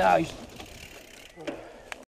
nice.